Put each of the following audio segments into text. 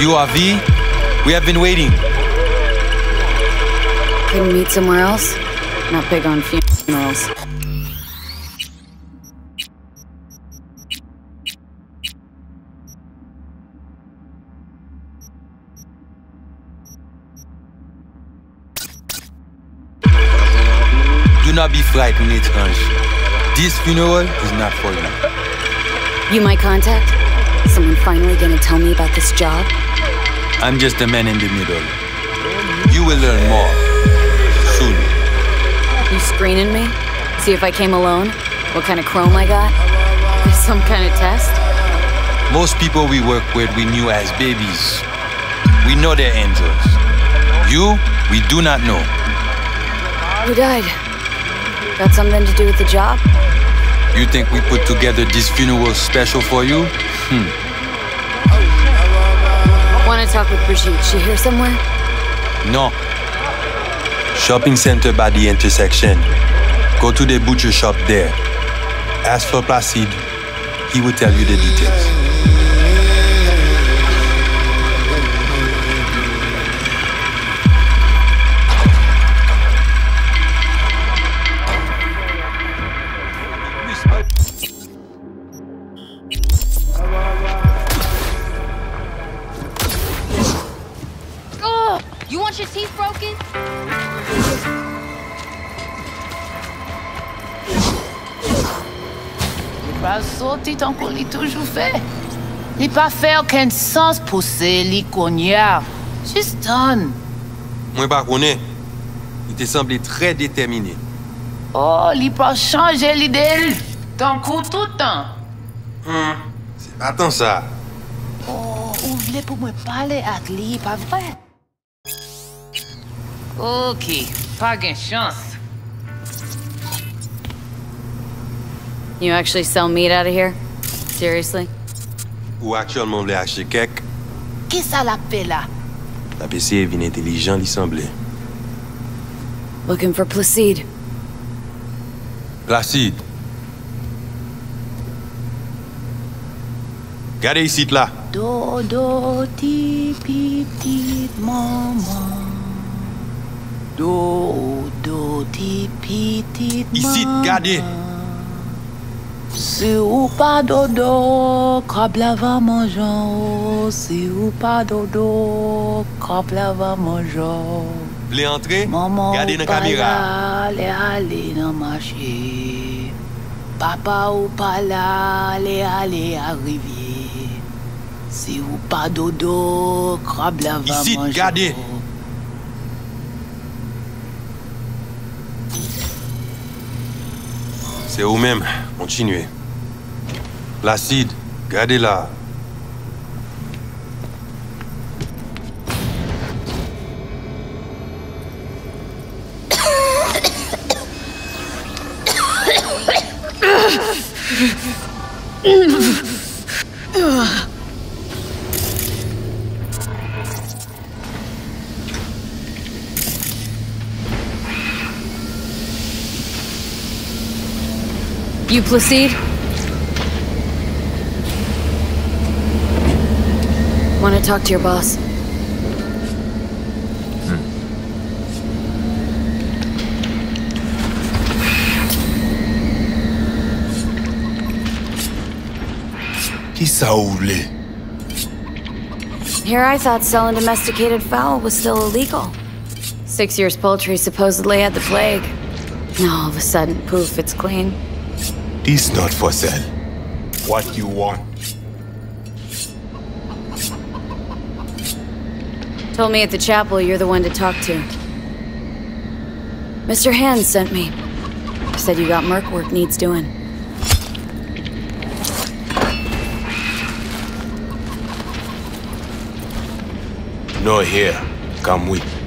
You are V? We have been waiting. Couldn't meet somewhere else? Not big on funerals. Do not be frightened, étrange. This funeral is not for you. You my contact? Someone finally gonna tell me about this job? I'm just a man in the middle. You will learn more. Soon. You screening me? See if I came alone? What kind of chrome I got? Some kind of test? Most people we work with we knew as babies. We know they're angels. You, we do not know. Who died? Got something to do with the job? You think we put together this funeral special for you? Hmm. Wanna talk with Brigitte? She here somewhere? No. Shopping center by the intersection. Go to the butcher shop there. Ask for Placide. He will tell you the details. soti tankou li toujou fe. Li pa fe oken sens pou se li konya. Just done. Mwen pa konen. Li te semble tre determine. Oh, li pa chanje li del. Tankou toutan. Hmm, se patan sa. Oh, ou vle pou mwen pale ak li, pa vre? Ok, pa gen chans. You actually sell meat out of here? Seriously? Ou actuellement vle acheter kek, Ki sa la pe la? la PC vin intelligent li semblé. Looking for Placide. Placide. Gade ici là. Do, do, ti, pi, ti, maman. Do, do, ti, pi, ti, Ici, gade. Si ou pa dodo, krab la va manjan Si ou pa dodo, krab la va manjan Ble entre, gade nan kamera. Maman ou pa la, le ale nan mache. Papa ou pa la, le ale a rivye Si ou pa dodo, krab la va manjan Isit, gade C'est au même. Continuez. L'acide, gardez-la. Placide? Want to talk to your boss? Ki sa ou? Here I thought selling domesticated fowl was still illegal. Six years poultry supposedly had the plague. Now all of a sudden, poof, it's clean. This not for sale. What you want? Told me at the chapel you're the one to talk to. Mr. Hand sent me. Said you got merc work needs doing. No here. Come with.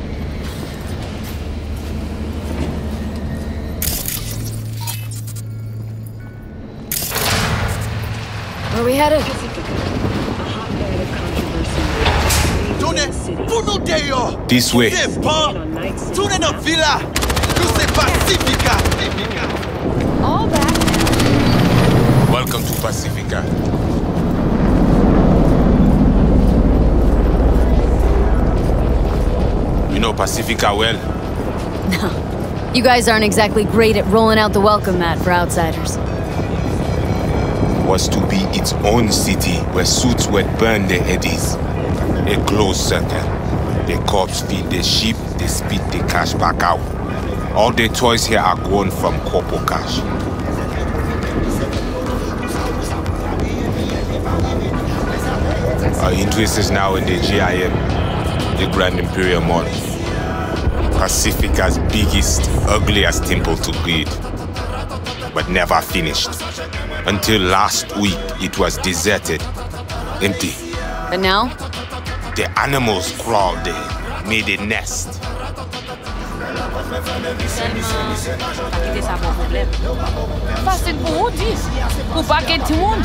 Where are we headed? Vous nous dehors! This way. Tournez notre villa! Luce Pacifica! All back now. Welcome to Pacifica. You know Pacifica well? No. You guys aren't exactly great at rolling out the welcome mat for outsiders. Was to be its own city where suits would burn their eddies. A closed circle. The cops feed the sheep, they spit the cash back out. All the toys here are grown from Corpo cash. Our interest is now in the GIM, the Grand Imperial Mall. Pacifica's biggest, ugliest temple to greed. But never finished. Until last week, it was deserted. Empty. But now, The animals crawled there, made a nest. Fasil pou ou pa ket ti moun?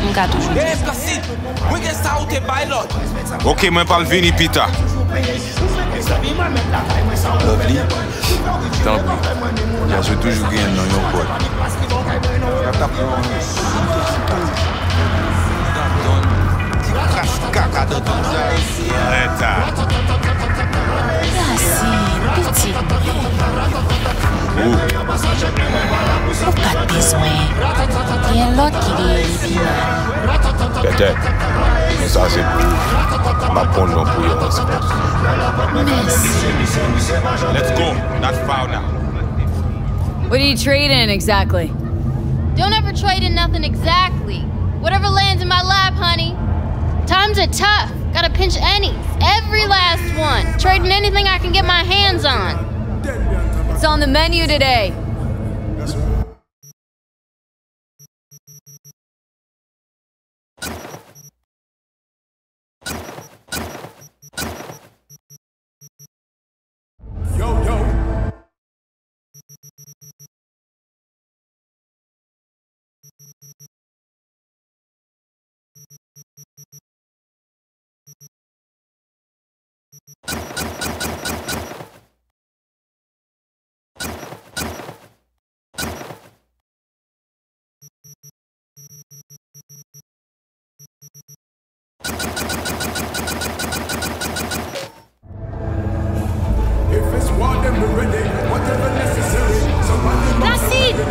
Mwen ka toujou Hey, Placide, mwen gen sa ou te bay lot. Ok, mwen pal vini, Peter. Lovely. Tant pis. Ja sou toujou gen nan yon Let's go. Now. what are you trading exactly? Don't ever trade in nothing exactly. Whatever lands in my lap, honey. Times are tough. Gotta pinch any, every last one. Trading anything I can get my hands on. It's on the menu today. Placide!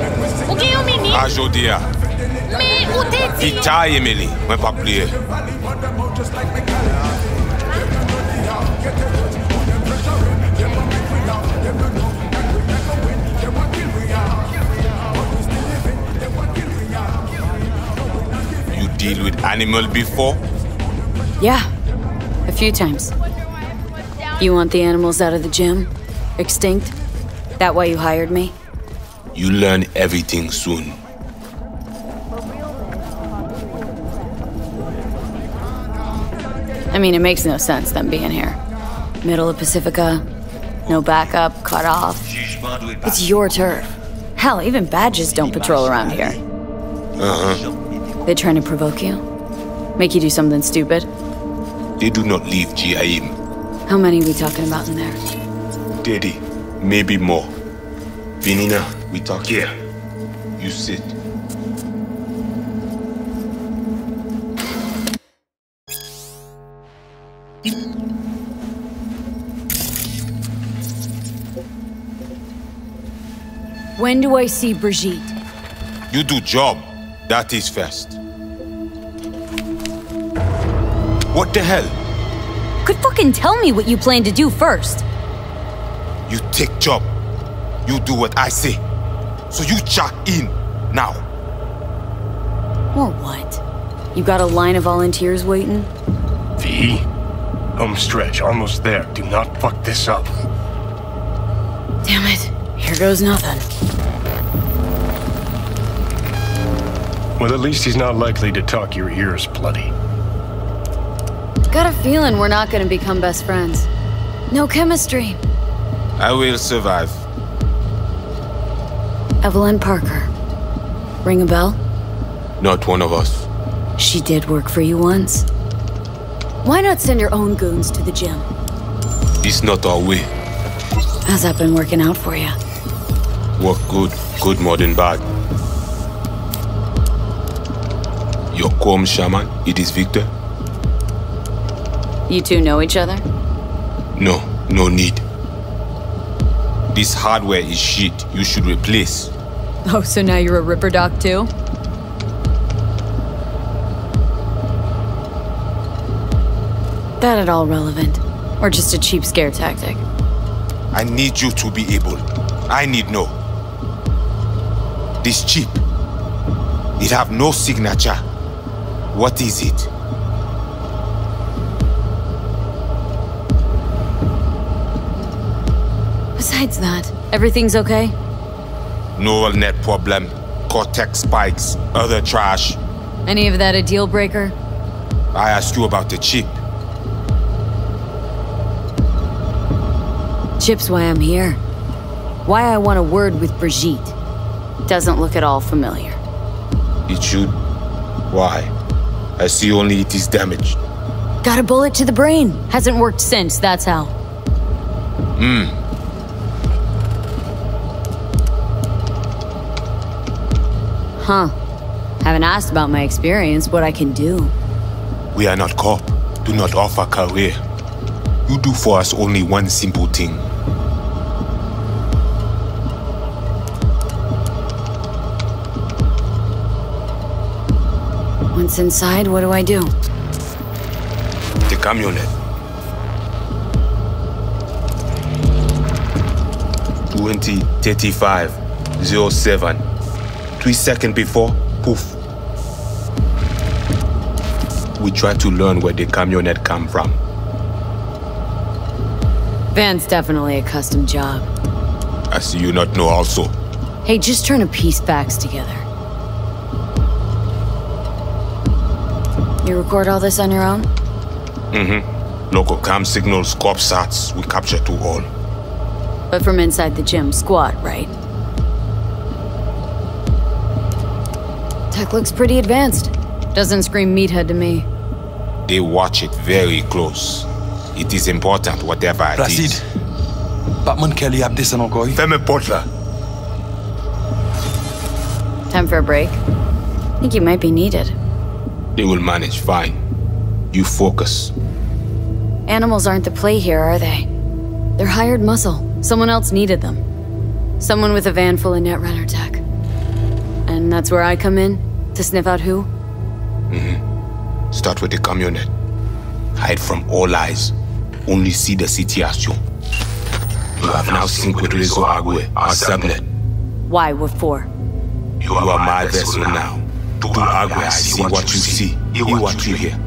Ou gen yon mini? A ah, jodi ya. Me, ou te di? Pita Emily. Mwen pa pliye. You deal with animal before? Yeah, a few times. You want the animals out of the gym? Extinct? That why you hired me? You learn everything soon. I mean, it makes no sense them being here. Middle of Pacifica, no backup, cut off. It's your turf. Hell, even badges don't patrol around here. Uh-huh. They trying to provoke you? Make you do something stupid? They do not leave GIM. How many we talking about in there? Daddy, maybe more. Vinina, we talk here. You sit. When do I see Brigitte? You do job. That is first. What the hell? Could fucking tell me what you plan to do first. You take job. You do what I say. So you check in now. Or what? You got a line of volunteers waiting? V. Home stretch, almost there. Do not fuck this up. Damn it. Here goes nothing. Well, at least he's not likely to talk your ears bloody. Got a feeling we're not gonna become best friends. No chemistry. I will survive. Evelyn Parker. Ring a bell? Not one of us. She did work for you once. Why not send your own goons to the gym? It's not our way. How's that been working out for you? Work good, good more than bad. Your Quom shaman, it is Viktor? You two know each other? No, No need. This hardware is shit. You should replace. Oh, so now you're a Ripper Doc too? That at all relevant? Or just a cheap scare tactic? I need you to be able. I need know. This chip. It have no signature. What is it? Besides that, everything's okay? Neural net problem. Cortex spikes. Other trash. Any of that a deal breaker? I asked you about the chip. Chip's why I'm here. Why I want a word with Brigitte. Doesn't look at all familiar. It should. Why? I see only it is damaged. Got a bullet to the brain. Hasn't worked since, that's how. Hmm. Huh. Haven't asked about my experience, what I can do. We are not cop. Do not offer career. You do for us only one simple thing. Once inside, what do I do? The camionet. Twenty thirty-five zero seven. Three seconds before, poof. We try to learn where the camionette come from. Van's definitely a custom job. I see you not know also. Hey, just trying to piece facts together. You record all this on your own? Mm-hmm. Local cam signals, corp sats, we capture to all. But from inside the gym, squat, right? Tech looks pretty advanced. Doesn't scream meathead to me. They watch it very close. It is important, whatever it Placide. is. Batman Kelly ap desen ankoy. Fais-moi porte là. Time for a break? I think you might be needed. They will manage fine. You focus. Animals aren't the play here, are they? They're hired muscle. Someone else needed them. Someone with a van full of Netrunner tech. And that's where I come in? To sniff out who? Mm-hmm. Start with the camionet. Hide from all eyes. Only see the city as you. You have now synced with Rezo Agwe, our subnet. Why, what for? You are my vessel now. To Agwe, I see what you see, hear what you hear.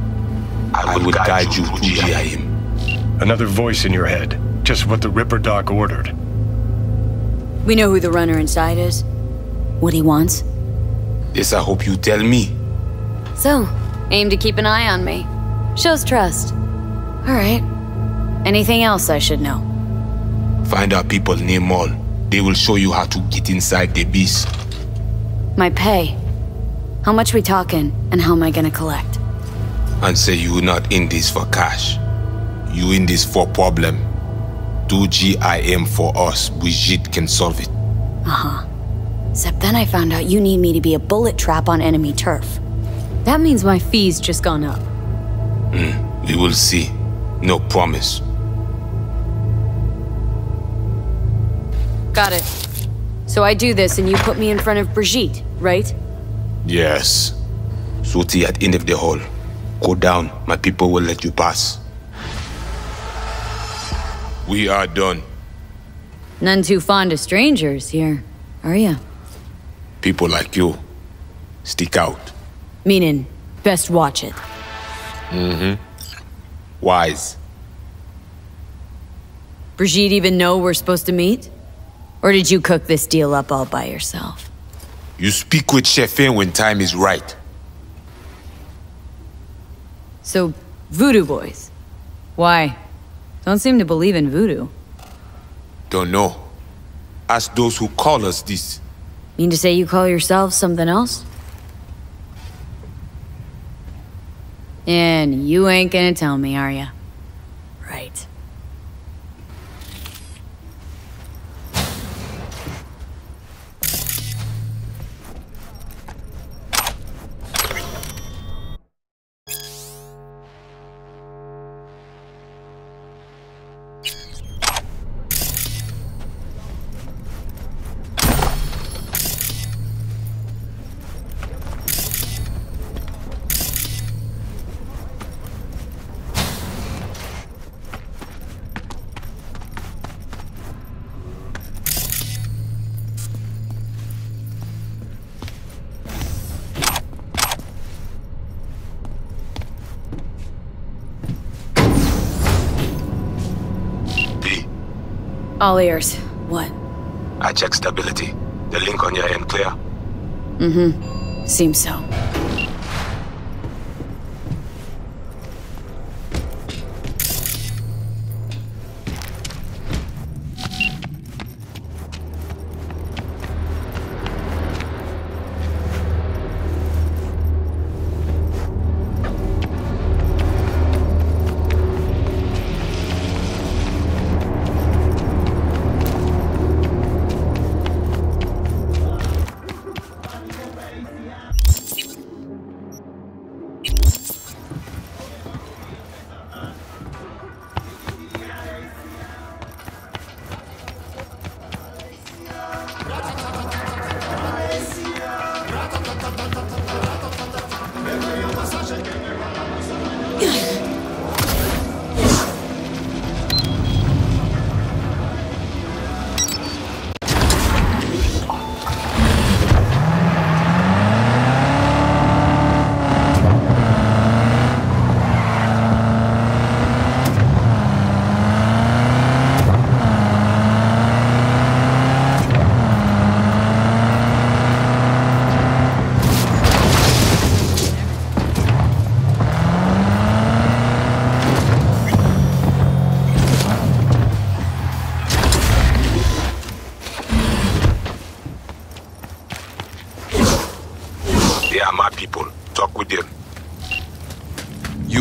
I will guide you to GIM. Another voice in your head. Just what the Ripper Doc ordered. We know who the runner inside is. What he wants. This I hope you tell me. So, aim to keep an eye on me. Shows trust. Alright. Anything else I should know? Find our people near Mall. They will show you how to get inside the beast. My pay. How much we talking, and how am I gonna collect? And say you not in this for cash. You in this for problem. Do GIM for us. Brigitte can solve it. Uh-huh. Except then I found out you need me to be a bullet trap on enemy turf. That means my fee's just gone up. Hmm, we will see. No promise. Got it. So I do this and you put me in front of Brigitte, right? Yes. Suti at end of the hall. Go down. My people will let you pass. We are done. None too fond of strangers here, are ya? People like you. Stick out. Meaning, best watch it. Mm-hmm. Wise. Brigitte even know we're supposed to meet? Or did you cook this deal up all by yourself? You speak with Chefin when time is right. So, voodoo boys. Why? Don't seem to believe in voodoo. Don't know. Ask those who call us this. Mean to say you call yourselves something else? And you ain't gonna tell me, are ya? Right. All ears. What? I checked stability. The link on your end clear? Mm-hmm. Seems so.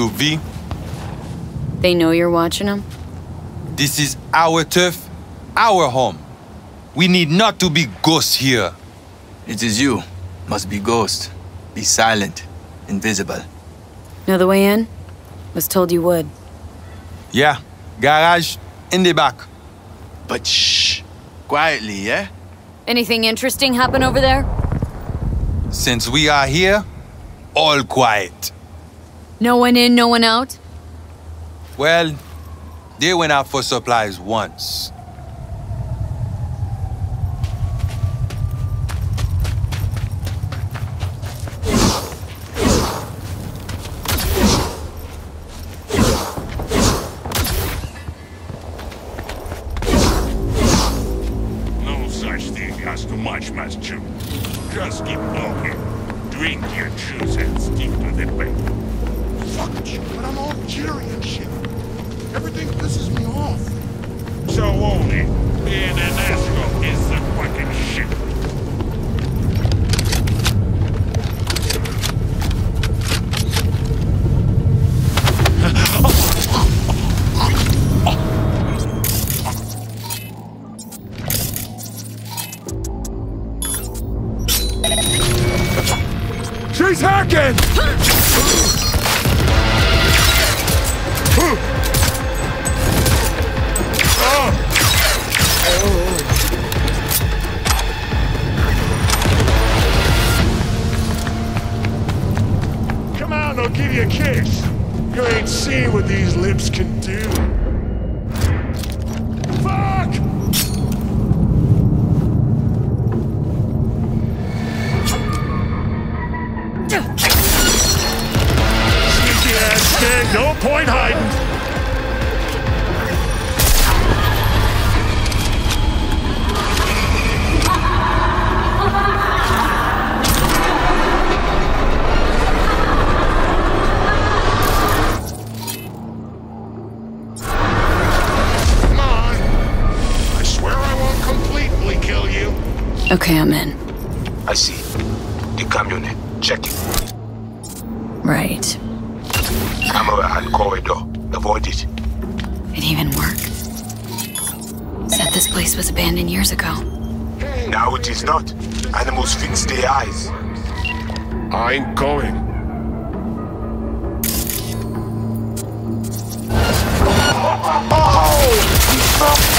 You, They know you're watching them? this is our turf, our home. We need not to be ghosts here. It is you. Must be ghost. Be silent. Invisible. Know the way in? Was told you would. Yeah, garage in the back. But shh. Quietly, yeah? Anything interesting happen over there? Since we are here, all quiet. No one in, no one out? Well, they went out for supplies once. She's It even worked. Said this place was abandoned years ago. Now it is not. Animals fix their eyes. I ain't going. Oh!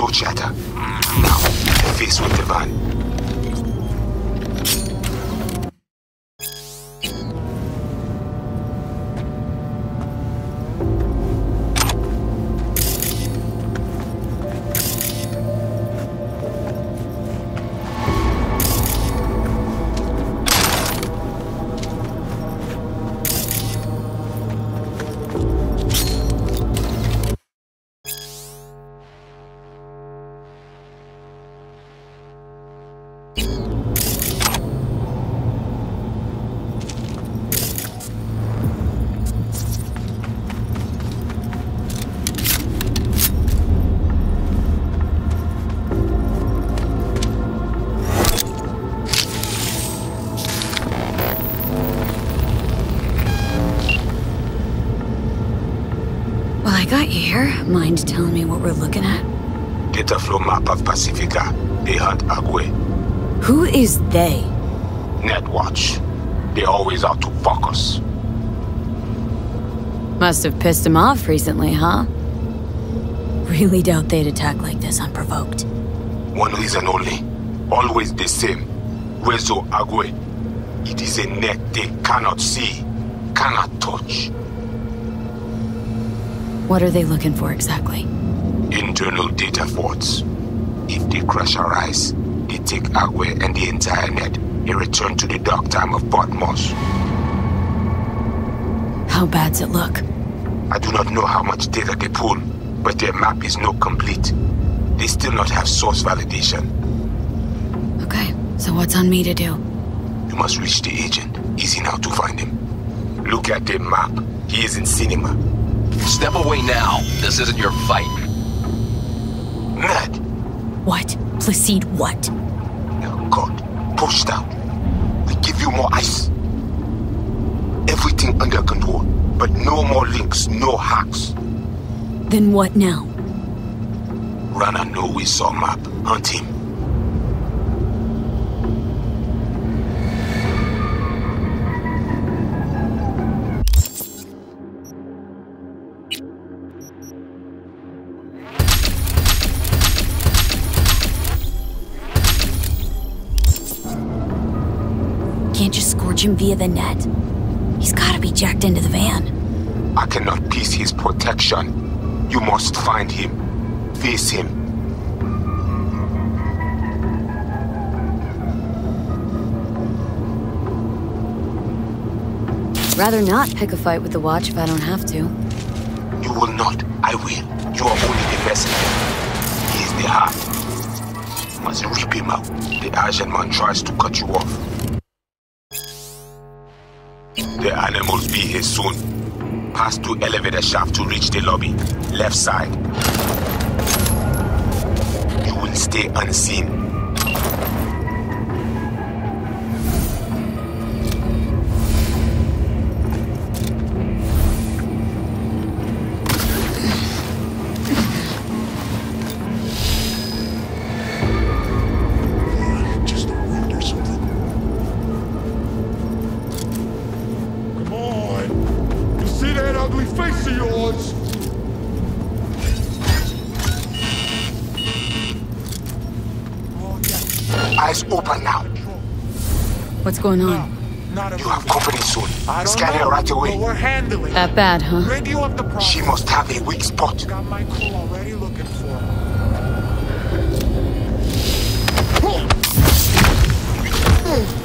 no chatter. Now, face with the van. Mind telling me what we're looking at? Data flow map of Pacifica. They hunt Agwe. Who is they? Netwatch. They always out to fuck us. Must have pissed him off recently, huh? Really doubt they'd attack like this unprovoked. One reason only. Always the same. Rezo Agwe. It is a net they cannot see, cannot touch. What are they looking for exactly? Internal data forts. If they crush our eyes, they take Agwe and the entire net and return to the dark time of Patmos. How bad's it look? I do not know how much data they pull, but their map is not complete. They still not have source validation. Okay, so what's on me to do? You must reach the agent. Easy now to find him. Look at the map. He is in cinema. Step away now. This isn't your fight. Matt! What? Placide what? Oh God. Push down. We give you more ice. Everything under control. But no more links, no hacks. Then what now? Rana know we saw map. Hunt him. Can't just scorch him via the net. He's gotta be jacked into the van. I cannot piece his protection. You must find him. Face him. Rather not pick a fight with the Watch if I don't have to. You will not. I will. You are only the vessel. He is the heart. Must rip him out. The Asian man tries to cut you off. Be here soon. Pass to elevator shaft to reach the lobby. Left side. You will stay unseen. What's going on? You have company soon. Scan her right away. We're handling. That bad, huh? Radio up the problem. She must have a weak spot. Got my crew already looking for her. Come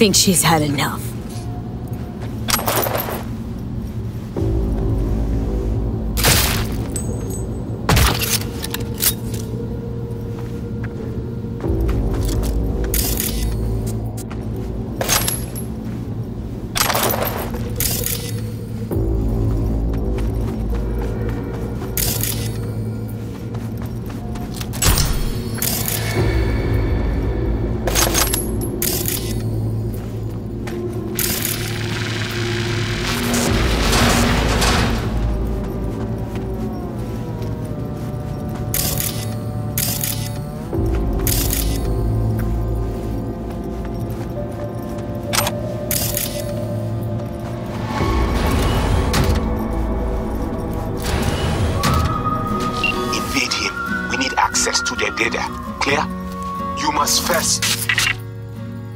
Think she's had enough.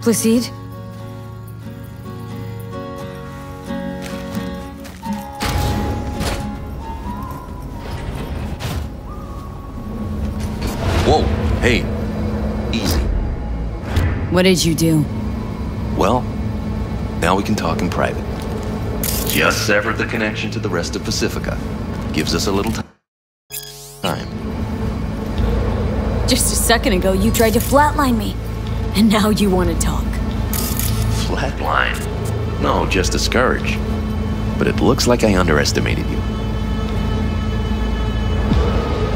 Placide? Whoa, hey, easy. What did you do? Well, now we can talk in private. Just severed the connection to the rest of Pacifica. Gives us a little time. Just a second ago, you tried to flatline me. And now you want to talk. Flatline? No, just discouraged. But it looks like I underestimated you.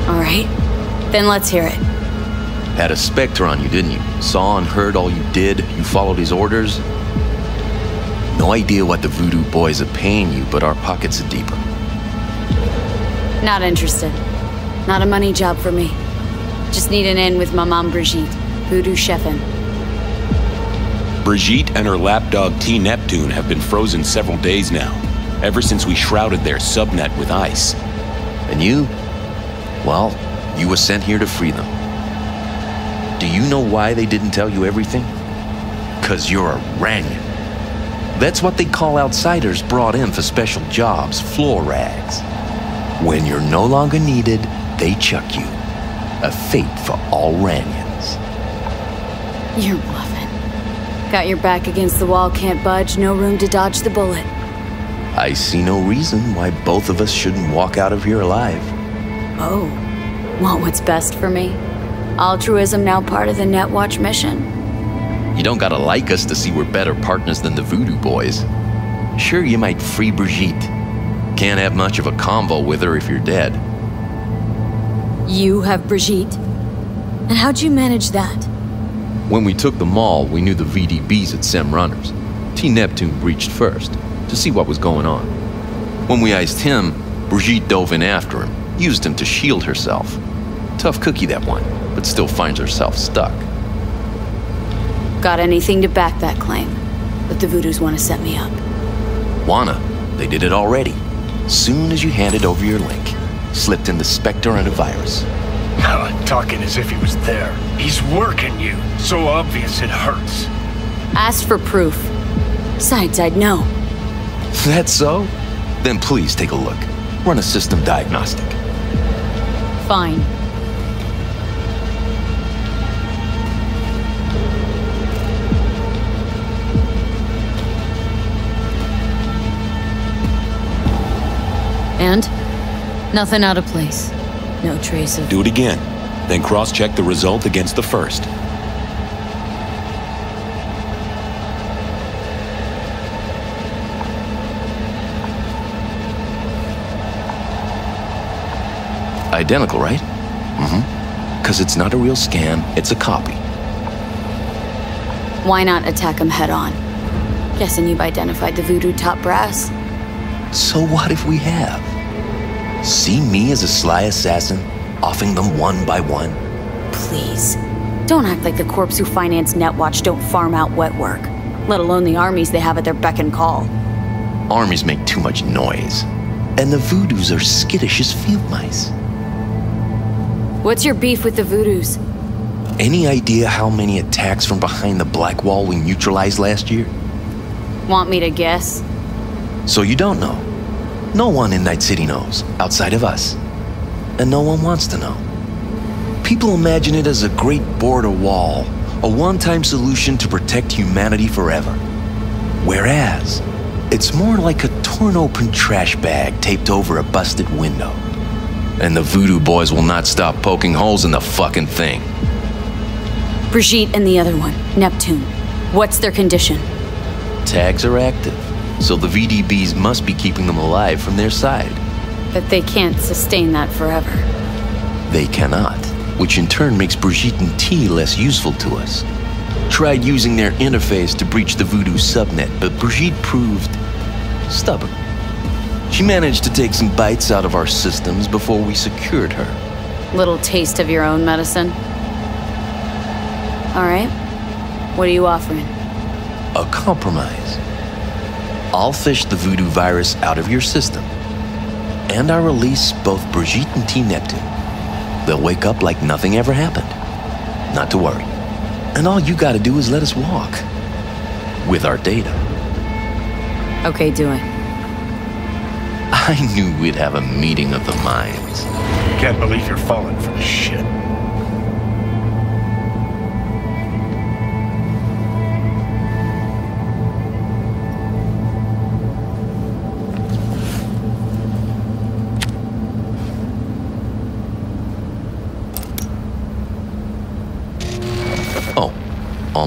All right. Then let's hear it. Had a Spectre on you, didn't you? Saw and heard all you did. You followed his orders. No idea what the Voodoo Boys are paying you, but our pockets are deeper. Not interested. Not a money job for me. Just need an in with my mom Brigitte, Voodoo Chefin. Brigitte and her lapdog T Neptune have been frozen several days now, ever since we shrouded their subnet with ice. And you? Well, you were sent here to free them. Do you know why they didn't tell you everything? Because you're a Ranyon. That's what they call outsiders brought in for special jobs, floor rags. When you're no longer needed, they chuck you. A fate for all Ranyons. You're bluffing. Got your back against the wall, can't budge, no room to dodge the bullet. I see no reason why both of us shouldn't walk out of here alive. Oh, want what's best for me? Altruism now part of the Netwatch mission. You don't gotta like us to see we're better partners than the Voodoo Boys. Sure, you might free Brigitte. Can't have much of a convo with her if you're dead. You have Brigitte? And how'd you manage that? When we took the mall, we knew the VDBs had Sem runners. T Neptune breached first to see what was going on. When we iced him, Brigitte dove in after him, used him to shield herself. Tough cookie, that one, but still finds herself stuck. Got anything to back that claim? But the Voodoos want to set me up. Wanna? They did it already. Soon as you handed over your link, slipped in the Spectre and a virus. Now, talking as if he was there. He's working you. So obvious it hurts. Asked for proof. Besides, I'd know. That's so? Then please take a look. Run a system diagnostic. Fine. And? Nothing out of place. No trace of. Do it again. Then cross check the result against the first. Identical, right? Mm hmm. Because it's not a real scan, it's a copy. Why not attack them head on? Guessing you've identified the voodoo top brass. So what if we have? See me as a sly assassin, offing them one by one? Please. Don't act like the corps who finance Netwatch don't farm out wet work, let alone the armies they have at their beck and call. Armies make too much noise, and the voodoos are skittish as field mice. What's your beef with the voodoos? Any idea how many attacks from behind the Black Wall we neutralized last year? Want me to guess? So you don't know. No one in Night City knows, outside of us. And no one wants to know. People imagine it as a great border wall, a one time solution to protect humanity forever. Whereas, it's more like a torn open trash bag taped over a busted window. And the voodoo boys will not stop poking holes in the fucking thing. Brigitte and the other one, Neptune. What's their condition? Tags are active, so the VDBs must be keeping them alive from their side. But they can't sustain that forever. They cannot, which in turn makes Brigitte and T less useful to us. Tried using their interface to breach the Voodoo subnet, but Brigitte proved stubborn. She managed to take some bites out of our systems before we secured her. Little taste of your own medicine. All right. What are you offering? A compromise. I'll fish the voodoo virus out of your system. And I'll release both Brigitte and T Neptune. they'll wake up like nothing ever happened. Not to worry. And all you gotta do is let us walk. With our data. Okay, do it. I knew we'd have a meeting of the minds. Can't believe you're falling for this shit.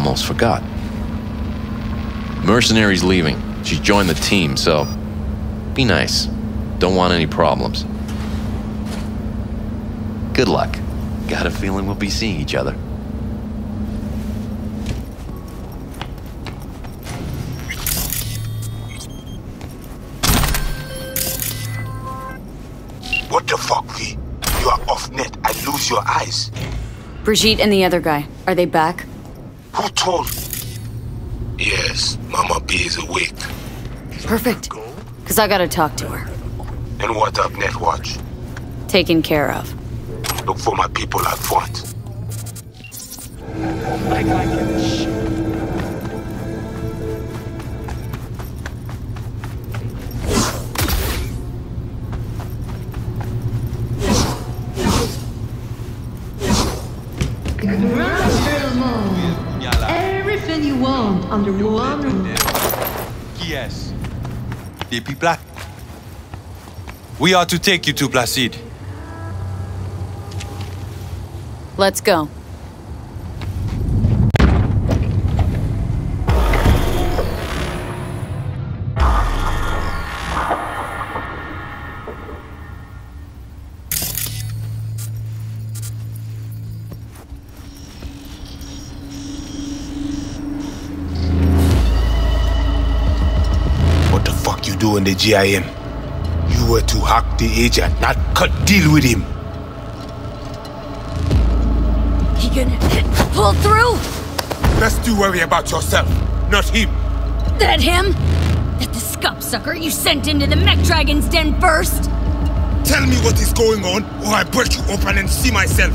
Almost forgot. Mercenary's leaving. She's joined the team, so be nice. Don't want any problems. Good luck. Got a feeling we'll be seeing each other. What the fuck, V? You are off net. I lose your eyes. Brigitte and the other guy, are they back? Who told? Yes, Mama B is awake. Perfect. Because I gotta talk to her. And what up, Netwatch? Taken care of. Look for my people out front. I gotta get this shit. Everything you want under one roof. Yes. Depuis Plat. We are to take you to Placide. Let's go. Fuck you do in the GIM? You were to hack the agent, not cut deal with him. He gonna pull through? Best you worry about yourself, not him. That him? That the scup sucker you sent into the mech dragon's den first? Tell me what is going on, or I break you open and see myself.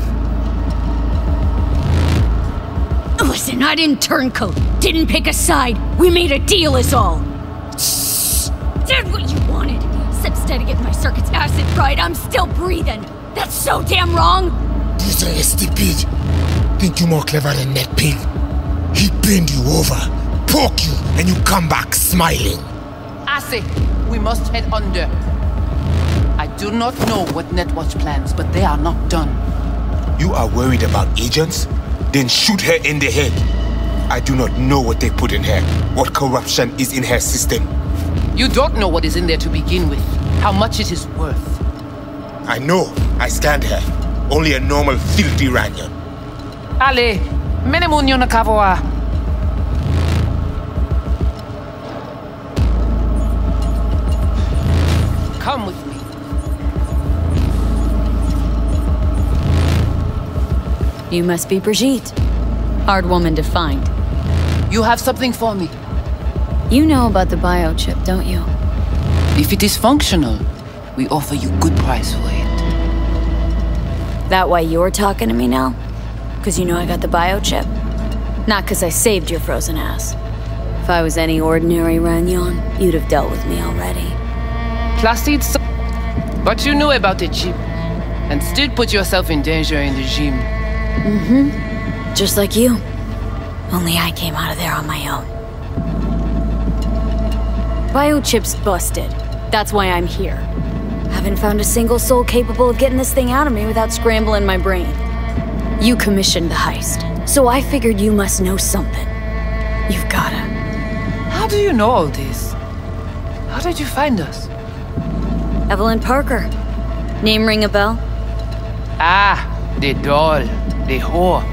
Listen, I didn't turncoat, didn't pick a side. We made a deal, is all. Did what you wanted. Except instead of getting my circuits acid fried, I'm still breathing. That's so damn wrong. This is stupid. Think you more clever than that pig? He bend you over, poke you, and you come back smiling. I say, we must head under. I do not know what Netwatch plans, but they are not done. You are worried about agents? Then shoot her in the head. I do not know what they put in her, what corruption is in her system. You don't know what is in there to begin with, how much it is worth. I know. I scanned her. Only a normal filthy Ranyon. Ale, mene munyo na kavoa. Come with me. You must be Brigitte. Hard woman to find. You have something for me. You know about the biochip, don't you? If it is functional, we offer you good price for it. That why you're talking to me now? Because you know I got the biochip? Not because I saved your frozen ass. If I was any ordinary Ranyon, you'd have dealt with me already. Placide, so- but you knew about the chip, and still put yourself in danger in the gym. Mm-hmm. Just like you. Only I came out of there on my own. Biochip's busted. That's why I'm here. Haven't found a single soul capable of getting this thing out of me without scrambling my brain. You commissioned the heist, so I figured you must know something. You've gotta. How do you know all this? How did you find us? Evelyn Parker. Name ring a bell? Ah, the doll, the whore.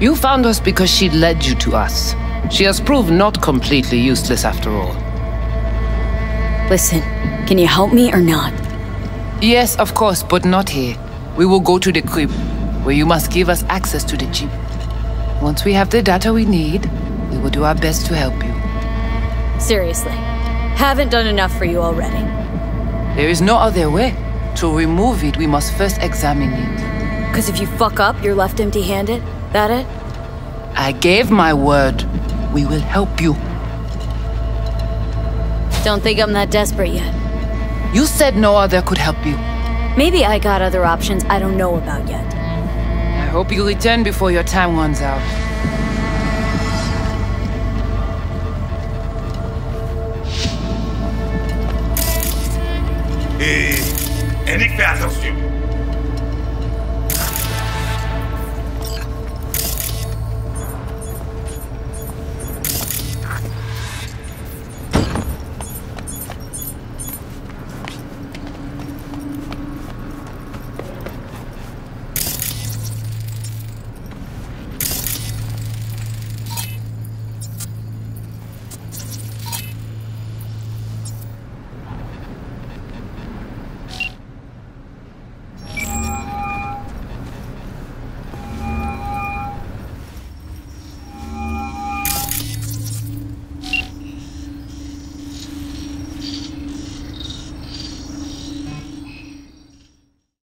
You found us because she led you to us. She has proved not completely useless after all. Listen, can you help me or not? Yes, of course, but not here. We will go to the crib, where you must give us access to the chip. Once we have the data we need, we will do our best to help you. Seriously. Haven't done enough for you already. There is no other way. To remove it, we must first examine it. Because if you fuck up, you're left empty handed? That it? I gave my word. We will help you. Don't think I'm that desperate yet. You said no other could help you. Maybe I got other options I don't know about yet. I hope you return before your time runs out. Hey, any fathers